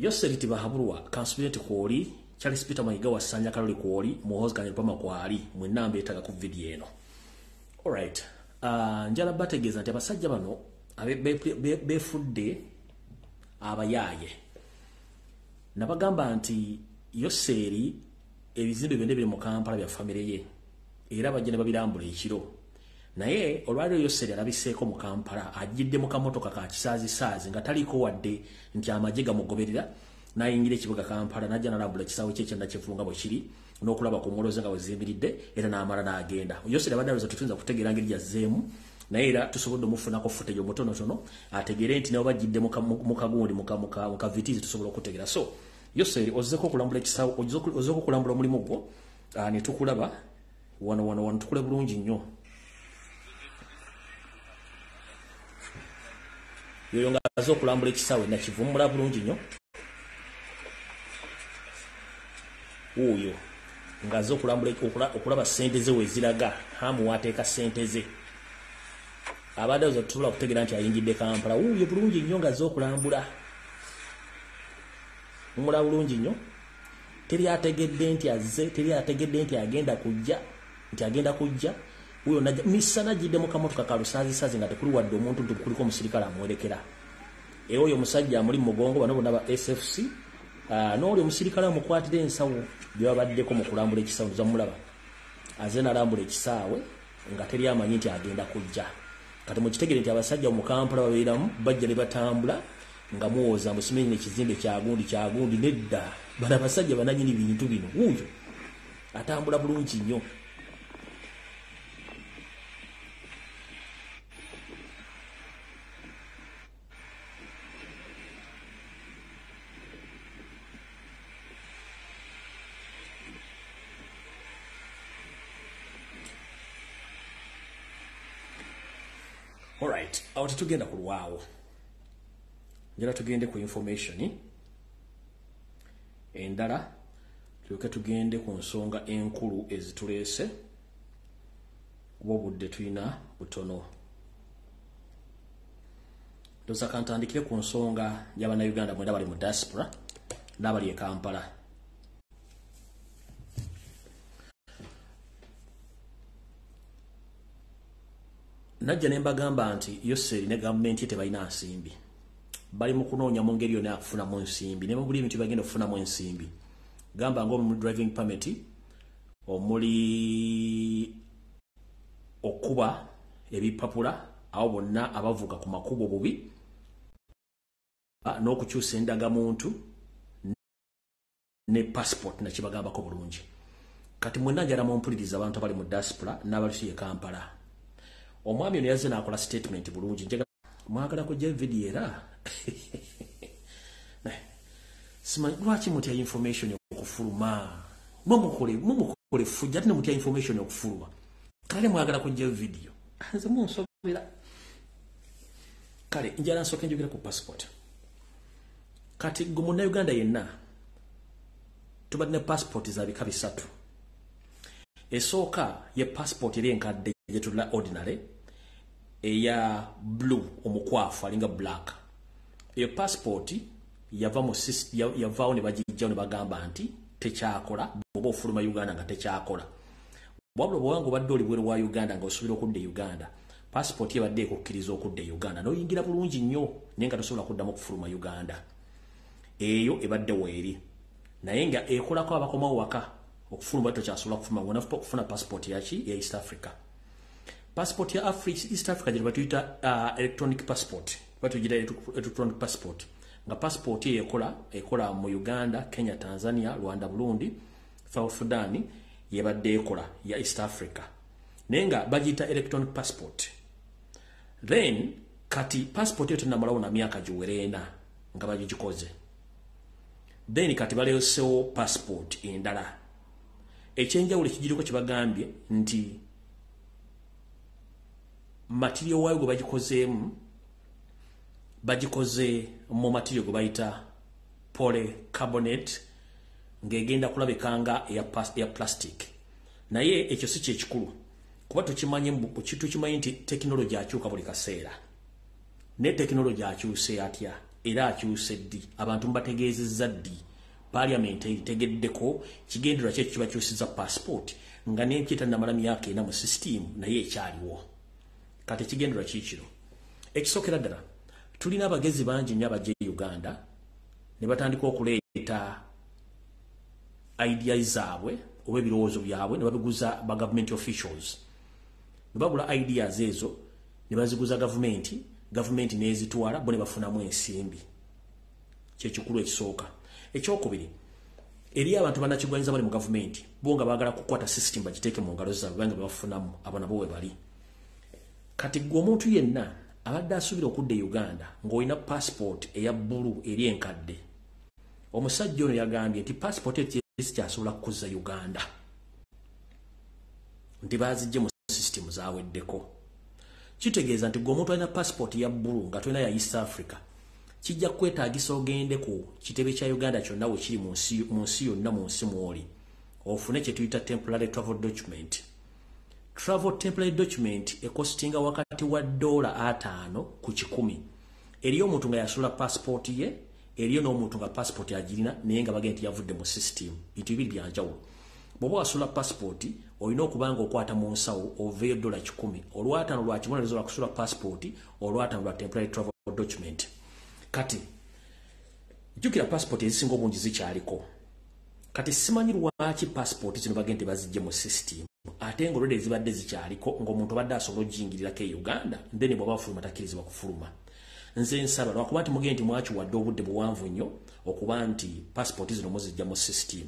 yoseri tibahabulwa kansubire nti kwoli charles peter mayiga wasanya kaloli kwoli muhozi kanyalupama kwali mwenamba etaga ku vidiyo eno alright uh, njala bategeeza nti abasajja bano befudde be, be abayaaye nabagamba nti yoseri ebizimbe byonna biri mu kampala bya famire ye era bajja ne babirambula ekiro naye olwaliro yoseri alabiseeko mu kampala ajjidde mu kamotoka ka kisaazisaazi nga taliiko wadde nti amagye gamugoberera nayingira ekibuga kampala najja nalambula ekisaawe kye kyannakivulu nga bwe kiri n'okulaba ku ngoloze nga bweziyimiridde era n'amala n'agenda. Yoseri abadde aloza tutuyinza kutegeera ngeri gyazzeemu naye era tusobodde omufunako futejo mutonotono ategeere nti nabo bajjidde mu kagundi mu kavitiizi tusobola okutegeera. So yoseri ozeko okulambula ekisaawe ozeko okulambula omulimu gwo ne tukulaba wano wano wano tukule bulungi nnyo yoyo nga aze okulambula ekisaawe nakivumula bulungi nnyo. Wuuyo ng'aze okulaba sente ze weziraga hamu wateeka sente ze. Abadde oza tusobola kutegeera nti ayingidde kampala. Wuuyo bulungi nnyo ng'aze okulambula. Mumula bulungi nnyo. Teri ategedde nti azze teri ategedde nti agenda kujja nti agenda kujja wuyo misa najjidde mu kamotoka ka lusaazisazi nga tekuli wadde omuntu nti kuliko omusirikale amwerekera era oyo omusajja amuli mu mugongo bano bonna ba sfc n'oli omusirikale amukwatira ensawo byebabaddeko mu kulambula ekisaawe zamulaba. Aze nalambula ekisaawe nga teri amanyi nti agenda kujja. Kati mukitegere nti abasajja mu kampala babeeramu bajja ne batambula nga muwoza musimenyi ekizimbe kyagundi kyagundi nedda. Bano abasajja bananyini bintu bino. Wuuyo atambula bulungi nnyo alright awo tetugenda ku lwawo njala tugende ku information endala tulyoke tugende ku nsonga enkulu ezituleese kuba obudde tulina butono. Ndoza kantandikire ku nsonga y'abannayuganda mwenda bali mu diaspora n'abali e kampala najja ne mbagamba nti yoseri ne gavumenti tebalina nsimbi. Bali mu kunoonya mu ngeri yonna akufunamu ensimbi ne mubuli ebintu bagenda okufunamu ensimbi gamba nga omuli driving permit omuli okuba ebipapula awo bonna abavuga ku makubo bubi n'okukyusa endagamuntu ne passport nakibagambako bulungi. Kati mwenna njala mumpuliriza abantu abali mu diaspora n'abalusiye kampala omwami ono yazze n'akola statement bulungi mwagala kujja vidiyo era? Simanyi lwaki mutya information okufuluma? Mumukole fujja ate nemutya information okufuluma? Kale mwagala kujja vidiyo nze munsobera. Kale njala nsooka enjogera ku passport. Kati gwe munnayuganda yenna tubadde ne passport za bika bisatu. Esooka ye passport eri enkadde gyetula ordinary eya blue omukwafu alinga black. Eyo passport yava mu yavaawo ne bagijjawo ne bagamba nti tekyakola bwoba ofuluma uganda nga tekyakola. Wabula bwobanga obadde oli bweru wa uganda nga osuubira okudda e uganda passport ebadde ekukkiriza okudda e uganda. Noyingira bulungi nnyo naye nga tosobola kuddamu okufuluma uganda. Eyo ebadde weeri. Naye nga ekolako abakomawo waka okufuluma tokyasobola kufuluma. Ngona okufuna passport yaki ya east africa passport ya Africa, east africa gye batuyita uh, electronic passport. Batugira electronic passport. Nga passport eyo ekola ekola mu uganda kenya tanzania rwanda burundi south sudan yebadde ekola ya east africa. Naye nga bagiyita electronic passport. Then kati passport eyo tenamalawo na myaka giwerena nga bagigikoze. Then kati baleesewo passport endala. Ekyenjawulo ekigiriko kyebagambye nti material waayo gwe bagikozeemu bagikoze mu material gwe bayita polycarbonate ng'egenda kulabika nga eya plastic. Naye ekyo si kyekikulu kuba tukimanyi tukimanyi nti tekinologi akyuka buli kaseera. Ne tekinologi akyuse atya? Era akyuse ddi? Abantu mubategeezezza ddi? Paliamenti eritegeddeko kigendererwa ki ekyo kibakyusiza passport nga nempya etannamala myaka ena mu system naye ekyaliwo kati ekigendererwa kiikiro ekisookera ddala tulina abagezi bangi nnyo abajja e uganda ne batandika okuleeta idea zaabwe oba ebirowoozo byabwe ne babiguza ba government officials. Ne babula ideas ezo ne baziguza gavumenti gavumenti nezitwala bo ne bafunamu ensimbi. Kyekikulu ekisooka. Ekyokubiri eri abantu banakigwanyiza bali mu gavumenti bo nga baagala kukwata system bagiteeke mu ngalo zaabwe banga bebafunamu abo nabo we bali kati gwe omuntu yenna abadde asuubira okudda e uganda ng'olina passport eya bbulu eri enkadde. Omusajja ono yagambye nti passport ekikyasobola kukuzza uganda. Nti baazijje mu system zaweddeko kitegeeza nti gwe omuntu alina passport ya bbulu nga tolina ya east africa kijja kwetaagisa ogende ku kitebe kya uganda kyonna we kiri mu nsi yonna mu nsi mwoli ofune kye tuyita temporary travel document travel temporary document ekostinga wakati wa dola ataano ku kikumi. Eriyo omuntu nga yasula passport ye eriyo n'omuntu nga passport agirina naye nga bagenda nti yavudde mu system. Bintu bibiri byanjawulo bw'oba wasula passport olina okuba nga okwata mu nsawo oveeyo dola kikumi. Olwataano lwa kibonerezo lwa kusula passport olwataano lwa temporary travel document. Kati jjukira passport ezisinga obungi zikyaliko kati simanyi lwaki passport zino bagenda tebazijje mu system? Ate ngaolwedde ezibadde zikyaliko ng'omuntu abadde asobola okgiyingirirako e uganda then bwaba bafuluma takkirizibwa kufuluma. Nze nsaba lwakuba nti mugende nti mwakiwadde obudde buwanvu nnyo okuba nti passport zino muzijja mu system.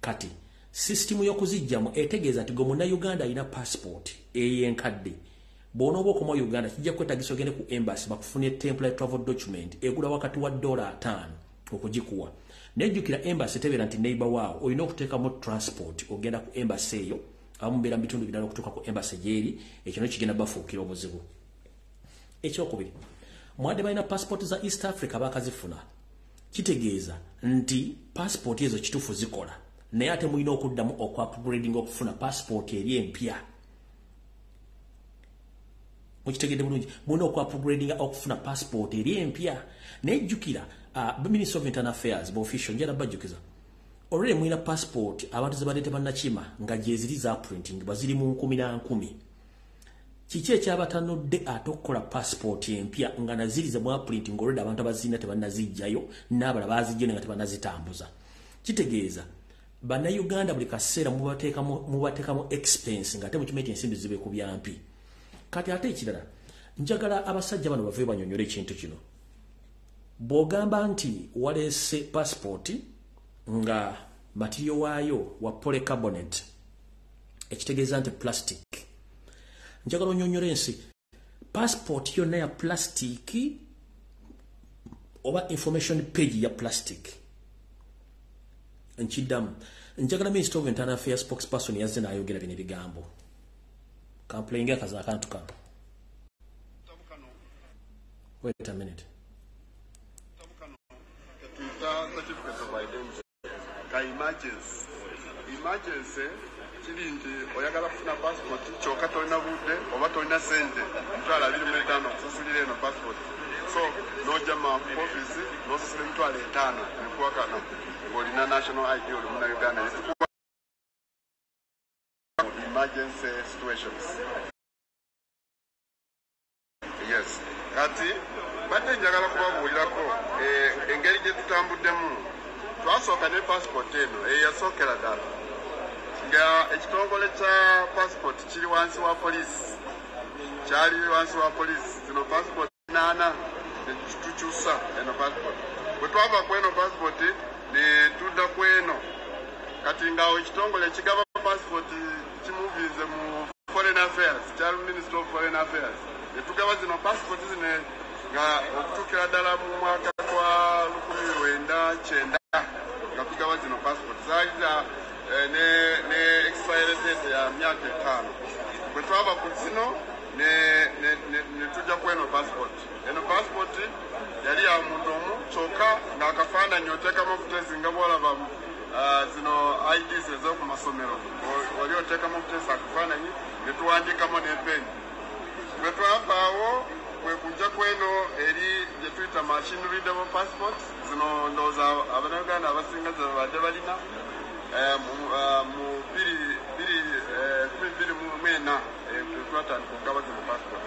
Kati sisitimu y'okuzijjamu etegeeza nti gwe munnayuganda alina passport eyenkadde bw'onooba okoma uganda kijja kwetagisa ogende ku embassy bakufunye temporary travel document egula wakati wa dola ataano okugikuwa nejjukira embassy tebeera nti neighbor waawo olina okuteekamu transport ogenda ku embassy eyo abamubeera mu bitundu birala okutuuka ku embassy gyeri ekyo nekigenda bafuukira obuzibu. Ekyokubiri mwadde balina passport za east africa bakazifuna kitegeeza nti passport ezo kituufu zikola naye ate mulina okuddamu okuupgrading okufuna passport eri empya. Mukitegedde bulungi mulina okuupgradinga okufuna passport eri empya. Nejjukira uh, minister of internal affairs baofficial njala bajjukiza olwere mulina passport abantu zebadde tebannakima nga gyeziri za printing baziri mu nkumi na nkumi. Kiki ekyabatanudde ate okukola passport empya nga naziriza mwa printing olwedde abantu abazirina tebannazijjayo n'abala bazijjone nga tebannazitambuza kitegeeza bannayuganda buli kaseera mubateekamu expense nga ate mukimanyi ensimbi zibe ku byampi. Kati ate ekirala njagala abasajja bano bave banyonyole ekintu kino bw'ogamba nti waleese passport nga matiyo waayo wa polycarbonate ekitegeeza nti plastic. Njagala onyonyole ensi. Passport yonna ya plastic oba information page ya plastic? Nkiddamu. Njagala minister of internal affairs spokesperson yazze n'ayogera bino ebigambo. Kampulainga akazi akantu kano. Wait a minute emergency. Emergency kiri nti oyagala kufuna passport kyokka tolina budde oba tolina sente emitwalo abiri mu etaano okusasulira eno passport. So nojja mu office nosasula emitwalo etaano nekuwakana ng'olina national id oli munauganda netukuwa emergency situations. Yes. Kati badde njagala kubabuulirako engeri gye tutambuddemu twasooka ne passport eno eyasookera ddala. Nga ekitongole kya passport kiri wansi wa polisi kyali wansi wa polisi zino passport naana netukyusa eno passport. Bwe twava ku eno passport ne tudda ku eno. Kati ngaawo ekitongole ekigaba passport kimuviize mu foreign affairs kyali minister of foreign affairs. Netugaba zino passport zino nga okutuukira ddala mu mwaka gwa lukumi lwenda kyenda. tugaba passport zaali ne ne expire date ya myaka etaano bwe twava ku zino ne tujja ku eno passport. Eno passport yali ya muntu omu kyokka ng'akafaananyi oteekamu obutesi nga bwolaba zino ids ez'oku masomero. Oli oteekamu obutesi akafaananyi ne tuwandiikamu n'epeni bwe twavaawo kwe kujja kweno machine readable passport zino ndowooza abanaganda abasinga ze babadde balina eh, mu- ah, mu biri- biri- eh, mu mwena eh, kwe twatandika okugaba zino passport.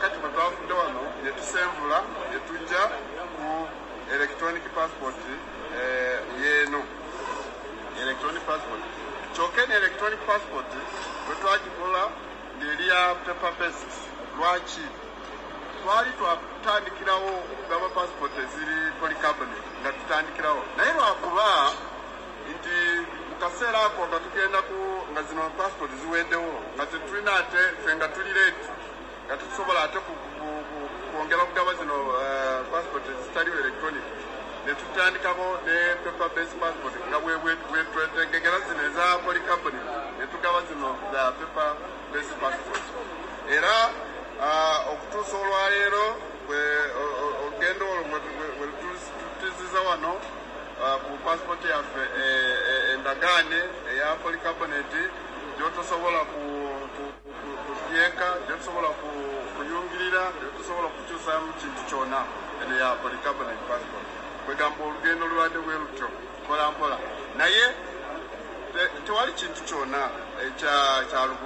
Kati bwe twafudde wano ne tusenvula ne tujja ku electronic passport yeeno. Electronic passport. Kyokka ne electronic passport bwe twagikola ng'eri ya paper based lwaki twali twatandikirawo okugaba passport eziri polycarbonate nga tutandikirawo. Naye lwakuba nti mu kaseera ako nga tugenda ku nga zino passport ziweddewo nga tetulina ate ffe nga tuli leeti nga tetusobola ate kwongera okugaba zino eh, passport ezitaliwo electronic. Ne tutandikako ne paper based passport nga bwe- bwe- bwe twetegekera zino eza polycarbonate ne tugaba zino za paper based passport. Era okutuusa olwaleero olugendo olwo bwe- bwe- bwe tutuziza wano. Ah, ku passport yaffe eh, eh, endagaane eya polycarbonate gyotosobola ku- ku- ku- kugyeka gyotosobola ku- kuyungirira gyotosobola kukyusamu kintu kyonna eno ya polycarbonate passport. Kwegamba olugendo lubadde bwe lutyo mpola mpola. Naye te- tewali kintu kyonna ekya kya lugu